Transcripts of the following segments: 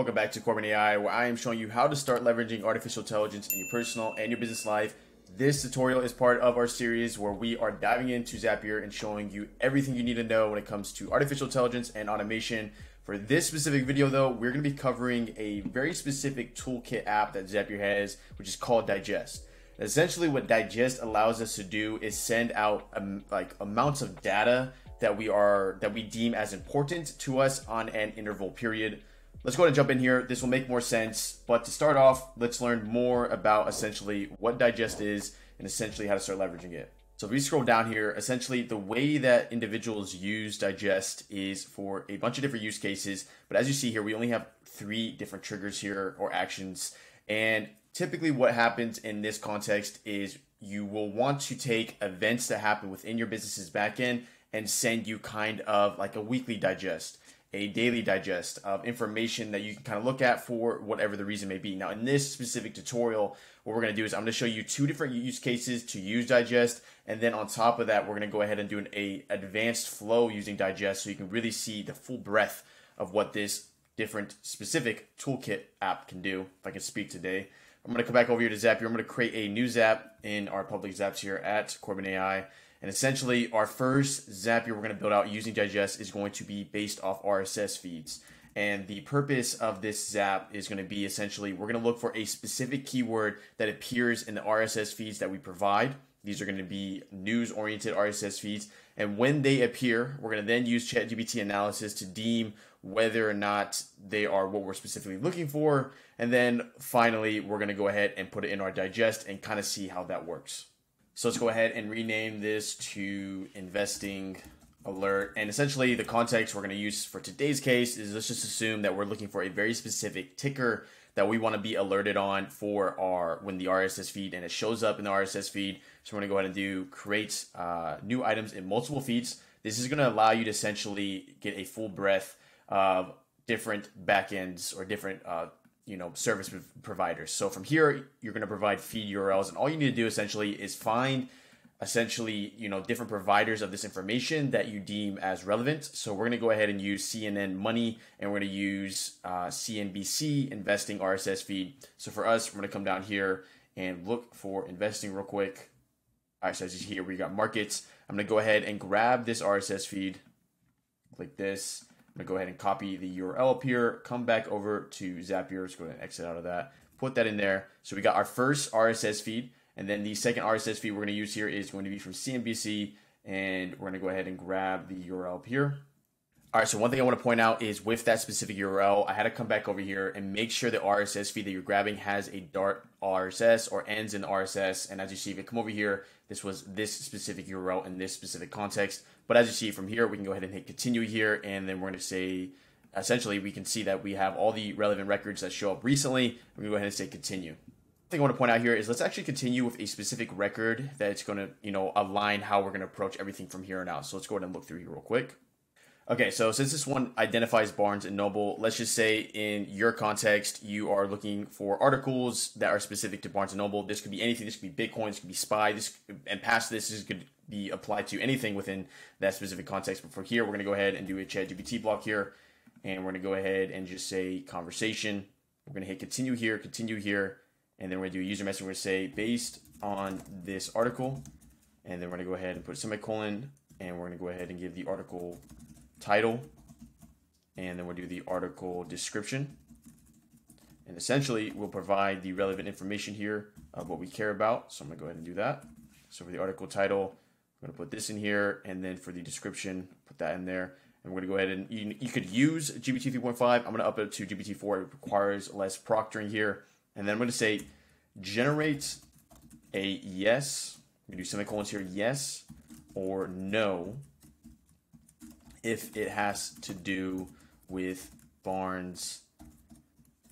Welcome back to Corbin AI, where I am showing you how to start leveraging artificial intelligence in your personal and your business life. This tutorial is part of our series where we are diving into Zapier and showing you everything you need to know when it comes to artificial intelligence and automation. For this specific video though, we're going to be covering a very specific toolkit app that Zapier has, which is called Digest. Essentially what Digest allows us to do is send out um, like amounts of data that we are that we deem as important to us on an interval period. Let's go ahead and jump in here. This will make more sense. But to start off, let's learn more about essentially what Digest is and essentially how to start leveraging it. So if we scroll down here, essentially the way that individuals use Digest is for a bunch of different use cases. But as you see here, we only have three different triggers here or actions. And typically what happens in this context is you will want to take events that happen within your business's backend and send you kind of like a weekly digest a daily digest of information that you can kind of look at for whatever the reason may be. Now, in this specific tutorial, what we're going to do is I'm going to show you two different use cases to use digest. And then on top of that, we're going to go ahead and do an a advanced flow using digest so you can really see the full breadth of what this different specific toolkit app can do. If I can speak today. I'm going to come back over here to Zapier. I'm going to create a new Zap in our public Zaps here at Corbin AI. And essentially, our first Zapier we're going to build out using Digest is going to be based off RSS feeds. And the purpose of this Zap is going to be essentially we're going to look for a specific keyword that appears in the RSS feeds that we provide. These are going to be news oriented RSS feeds. And when they appear, we're going to then use ChatGPT analysis to deem whether or not they are what we're specifically looking for. And then finally, we're going to go ahead and put it in our digest and kind of see how that works. So let's go ahead and rename this to investing alert. And essentially the context we're going to use for today's case is let's just assume that we're looking for a very specific ticker that we want to be alerted on for our when the RSS feed and it shows up in the RSS feed. So we're going to go ahead and do create uh, new items in multiple feeds. This is going to allow you to essentially get a full breadth of different backends or different uh, you know service providers. So from here, you're going to provide feed URLs, and all you need to do essentially is find essentially you know different providers of this information that you deem as relevant. So we're going to go ahead and use CNN Money, and we're going to use uh, CNBC Investing RSS feed. So for us, we're going to come down here and look for investing real quick. All right, so as you see here, we got markets. I'm going to go ahead and grab this RSS feed, like this I'm gonna go ahead and copy the URL up here, come back over to Zapier, let's go ahead and exit out of that, put that in there. So we got our first RSS feed, and then the second RSS feed we're gonna use here is going to be from CNBC, and we're gonna go ahead and grab the URL up here. All right, so one thing I want to point out is with that specific URL, I had to come back over here and make sure the RSS feed that you're grabbing has a dot RSS or ends in RSS. And as you see, if you come over here, this was this specific URL in this specific context. But as you see from here, we can go ahead and hit continue here, and then we're going to say, essentially, we can see that we have all the relevant records that show up recently. We're going to go ahead and say continue thing I want to point out here is let's actually continue with a specific record that's going to, you know, align how we're going to approach everything from here on out. So let's go ahead and look through here real quick. Okay, so since this one identifies Barnes and Noble, let's just say in your context, you are looking for articles that are specific to Barnes and Noble. This could be anything. This could be Bitcoin. This could be SPY. This and past this, this could be applied to anything within that specific context. But for here, we're going to go ahead and do a ChatGPT block here, and we're going to go ahead and just say conversation. We're going to hit continue here, continue here, and then we're going to do a user message. We're to say based on this article, and then we're going to go ahead and put semicolon, and we're going to go ahead and give the article title, and then we'll do the article description. And essentially, we'll provide the relevant information here of what we care about. So I'm gonna go ahead and do that. So for the article title, I'm gonna put this in here, and then for the description, put that in there. And we're gonna go ahead and you, you could use GPT 3.5. I'm gonna up it to GPT 4. It requires less proctoring here. And then I'm gonna say generate a yes. Gonna do semicolons here, yes or no if it has to do with Barnes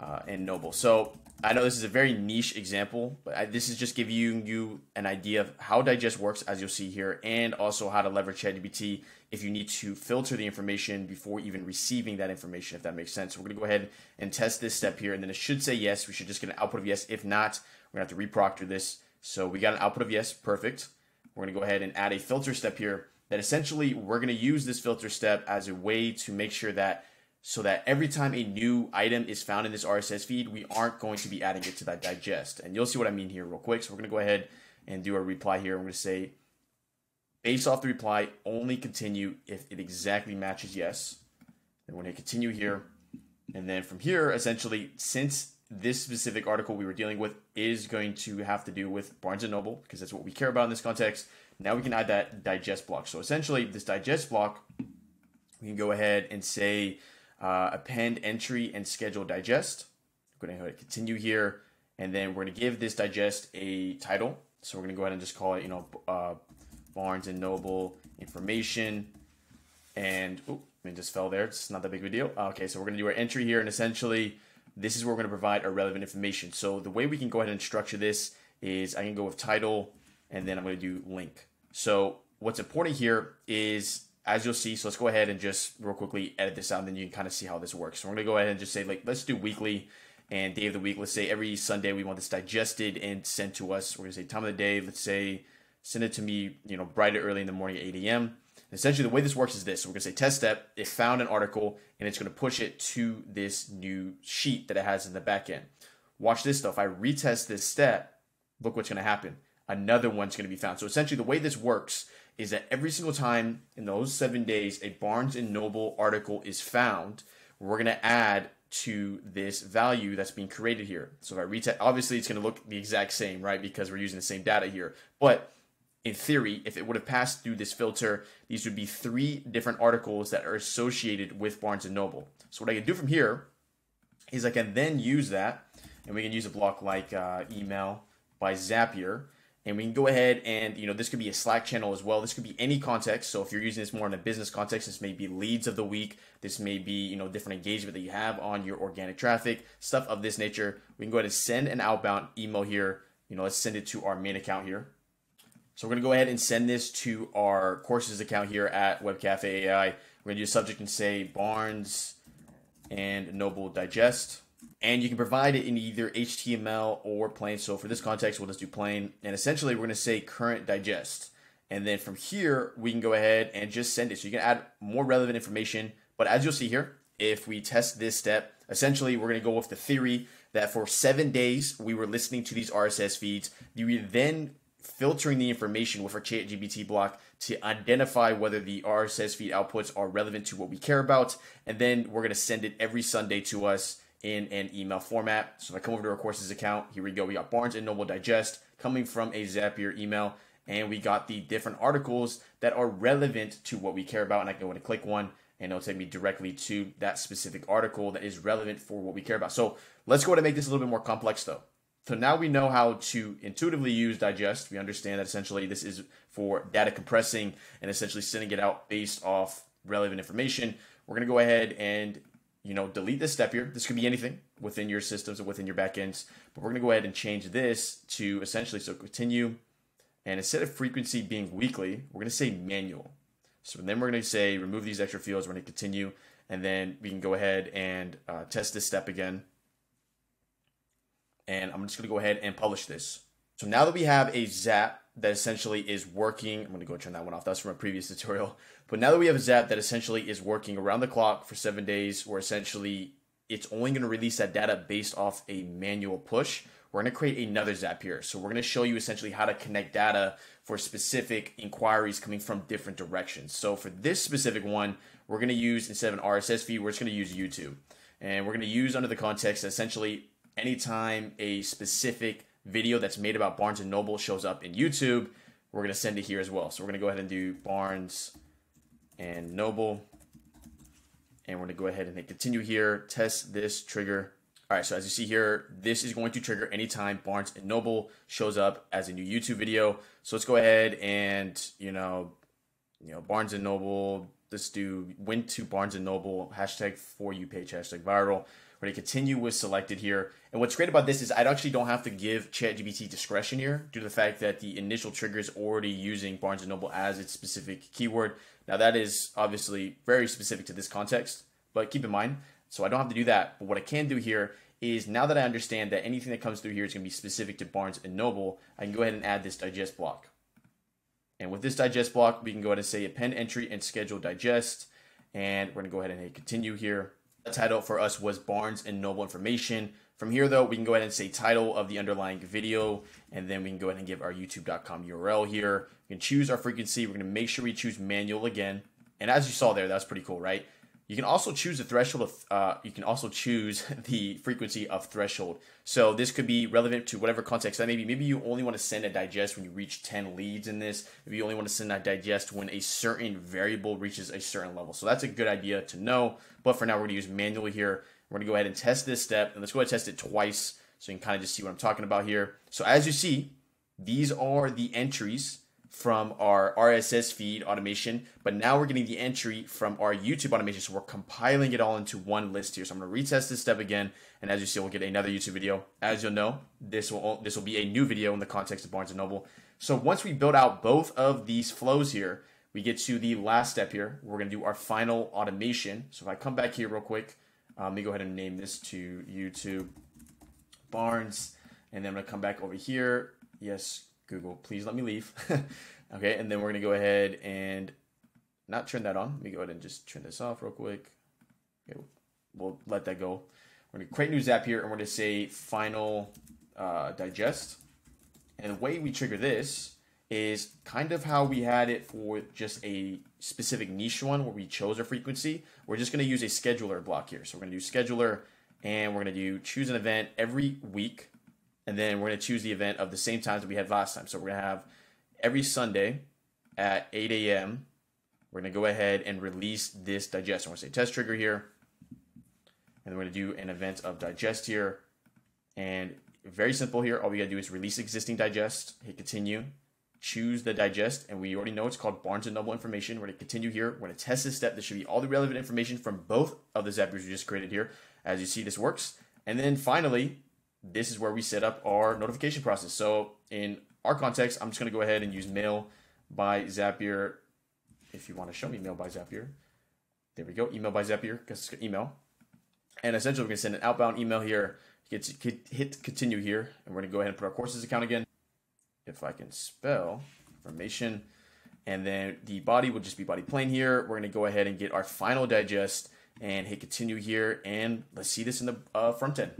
uh, and Noble. So I know this is a very niche example, but I, this is just giving you, an idea of how Digest works, as you'll see here, and also how to leverage ChatGPT if you need to filter the information before even receiving that information, if that makes sense. So we're going to go ahead and test this step here, and then it should say yes. We should just get an output of yes. If not, we're going to have to reproctor this. So we got an output of yes. Perfect. We're going to go ahead and add a filter step here that essentially we're going to use this filter step as a way to make sure that so that every time a new item is found in this RSS feed, we aren't going to be adding it to that digest. And you'll see what I mean here real quick. So we're going to go ahead and do a reply here. I'm going to say, based off the reply, only continue if it exactly matches yes. Then we're going to continue here. And then from here, essentially, since this specific article we were dealing with is going to have to do with Barnes & Noble, because that's what we care about in this context, now we can add that digest block. So essentially, this digest block, we can go ahead and say, uh, append entry and schedule digest. I'm going to continue here, and then we're going to give this digest a title. So we're going to go ahead and just call it, you know, uh, Barnes and Noble information. And oh, I mean, just fell there. It's not that big of a deal. Okay, so we're going to do our entry here, and essentially, this is where we're going to provide our relevant information. So the way we can go ahead and structure this is I can go with title, and then I'm going to do link. So what's important here is as you'll see, so let's go ahead and just real quickly edit this out, and then you can kind of see how this works. So we're gonna go ahead and just say like, let's do weekly and day of the week. Let's say every Sunday we want this digested and sent to us. We're gonna say time of the day. Let's say send it to me, you know, bright early in the morning at 8 a.m. Essentially, the way this works is this. So we're gonna say test step. It found an article and it's gonna push it to this new sheet that it has in the backend. Watch this though. If I retest this step, look what's gonna happen. Another one's gonna be found. So essentially, the way this works is that every single time in those seven days a Barnes and Noble article is found, we're going to add to this value that's being created here. So if I retest, obviously it's going to look the exact same, right? Because we're using the same data here. But in theory, if it would have passed through this filter, these would be three different articles that are associated with Barnes and Noble. So what I can do from here is I can then use that, and we can use a block like uh, email by Zapier, and we can go ahead and you know this could be a slack channel as well. This could be any context. So if you're using this more in a business context this may be leads of the week. This may be you know different engagement that you have on your organic traffic stuff of this nature. We can go ahead and send an outbound email here. You know let's send it to our main account here so we're going to go ahead and send this to our courses account here at webcafe ai we're going to do a subject and say barnes and noble digest and you can provide it in either HTML or plain. So for this context, we'll just do plain. And essentially, we're going to say current digest. And then from here, we can go ahead and just send it. So you can add more relevant information. But as you'll see here, if we test this step, essentially, we're going to go with the theory that for seven days, we were listening to these RSS feeds. You then filtering the information with our ChatGPT block to identify whether the RSS feed outputs are relevant to what we care about. And then we're going to send it every Sunday to us in an email format. So if I come over to our courses account, here we go. We got Barnes and Noble Digest coming from a Zapier email, and we got the different articles that are relevant to what we care about. And I can go and click one, and it'll take me directly to that specific article that is relevant for what we care about. So let's go ahead and make this a little bit more complex, though. So now we know how to intuitively use digest. We understand that essentially this is for data compressing and essentially sending it out based off relevant information. We're going to go ahead and you know, delete this step here. This could be anything within your systems or within your backends, but we're going to go ahead and change this to essentially, so continue. And instead of frequency being weekly, we're going to say manual. So then we're going to say remove these extra fields. We're going to continue. And then we can go ahead and uh, test this step again. And I'm just to go ahead and publish this. So now that we have a Zap that essentially is working, I'm to go turn that one off. That's from a previous tutorial. But now that we have a Zap that essentially is working around the clock for seven days, where essentially it's only going to release that data based off a manual push, we're going to create another Zap here. So we're going to show you essentially how to connect data for specific inquiries coming from different directions. So for this specific one, we're going to use, instead of an RSS feed, we're just going to use YouTube. And we're going to use under the context essentially anytime a specific video that's made about Barnes and Noble shows up in YouTube, we're going to send it here as well. So we're going to go ahead and do Barnes and Noble. And we're going to go ahead and hit continue here, test this trigger. All right, so as you see here, this is going to trigger anytime Barnes and Noble shows up as a new YouTube video. So let's go ahead and, you know, you know, Barnes and Noble, let's do went to Barnes and Noble, hashtag for you page, hashtag viral. We're going to continue with selected here. And what's great about this is I actually don't have to give ChatGPT discretion here due to the fact that the initial trigger is already using Barnes & Noble as its specific keyword. Now that is obviously very specific to this context, but keep in mind, so I don't have to do that. But what I can do here is now that I understand that anything that comes through here is going to be specific to Barnes & Noble, I can go ahead and add this digest block. And with this digest block, we can go ahead and say append entry and schedule digest. And we're going to go ahead and hit continue here. The title for us was Barnes and Noble Information. From here, though, we can go ahead and say title of the underlying video, and then we can go ahead and give our youtube.com URL here. We can choose our frequency. We're going to make sure we choose manual again. And as you saw there, that's pretty cool, right? You can also choose the threshold of, uh, you can also choose the frequency of threshold. So this could be relevant to whatever context that may be. Maybe you only want to send a digest when you reach 10 leads in this. Maybe you only want to send that digest when a certain variable reaches a certain level. So that's a good idea to know. But for now, we're going to use manually here. We're going to go ahead and test this step. And let's go ahead and test it twice so you can kind of just see what I'm talking about here. So as you see, these are the entries from our RSS feed automation, but now we're getting the entry from our YouTube automation. So we're compiling it all into one list here. So I'm to retest this step again. And as you see, we'll get another YouTube video. As you'll know, this will, this will be a new video in the context of Barnes & Noble. So once we build out both of these flows here, we get to the last step here. We're going to do our final automation. So if I come back here real quick, um, let me go ahead and name this to YouTube Barnes. And then I'm to come back over here. Yes, Google, please let me leave. okay, and then we're gonna go ahead and not turn that on. Let me go ahead and just turn this off real quick. Okay, we'll let that go. We're gonna create a new Zap here, and we're gonna say final uh, digest. And the way we trigger this is kind of how we had it for just a specific niche one where we chose our frequency. We're just gonna use a scheduler block here. So we're gonna do scheduler, and we're gonna do choose an event every week and then we're going to choose the event of the same times that we had last time. So we're going to have every Sunday at 8 a.m. We're going to go ahead and release this digest. I'm going to say test trigger here, and we're going to do an event of digest here, and very simple here. All we got to do is release existing digest, hit continue, choose the digest, and we already know it's called Barnes & Noble information. We're going to continue here. We're going to test this step. This should be all the relevant information from both of the Zapiers we just created here. As you see, this works. And then finally, this is where we set up our notification process. So in our context, I'm just going to go ahead and use mail by Zapier. If you want to show me mail by Zapier, there we go. Email by Zapier because email. And essentially, we're going to send an outbound email here. Hit, hit continue here, and we're going to go ahead and put our courses account again. If I can spell information, and then the body will just be body plain here. We're going to go ahead and get our final digest and hit continue here, and let's see this in the uh, front end.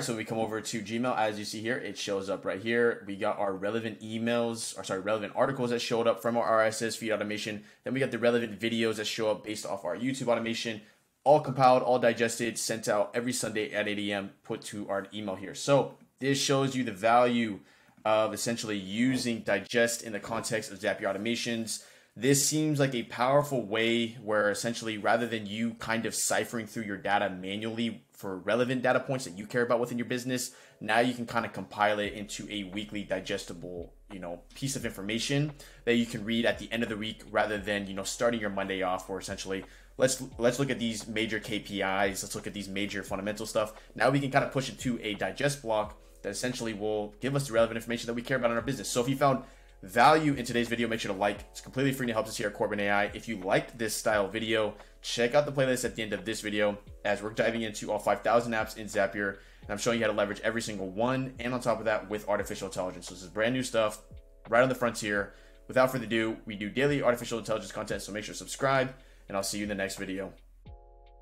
So we come over to Gmail, as you see here, it shows up right here. We got our relevant emails, or sorry, relevant articles that showed up from our RSS feed automation. Then we got the relevant videos that show up based off our YouTube automation, all compiled, all digested, sent out every Sunday at 8 a.m., put to our email here. So this shows you the value of essentially using digest in the context of Zapier automations. This seems like a powerful way where essentially rather than you kind of ciphering through your data manually for relevant data points that you care about within your business, now you can kind of compile it into a weekly digestible, you know, piece of information that you can read at the end of the week rather than, you know, starting your Monday off or essentially let's let's look at these major KPIs, let's look at these major fundamental stuff. Now we can kind of push it to a digest block that essentially will give us the relevant information that we care about in our business. So if you found value in today's video, make sure to like. It's completely free and helps us here at Corbin AI. If you liked this style video, check out the playlist at the end of this video as we're diving into all 5,000 apps in Zapier. And I'm showing you how to leverage every single one. And on top of that, with artificial intelligence. So this is brand new stuff right on the frontier. Without further ado, we do daily artificial intelligence content. So make sure to subscribe and I'll see you in the next video.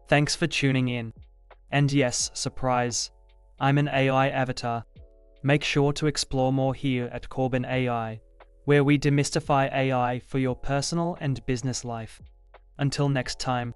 Thanks for tuning in. And yes, surprise, I'm an AI avatar. Make sure to explore more here at Corbin AI where we demystify AI for your personal and business life. Until next time.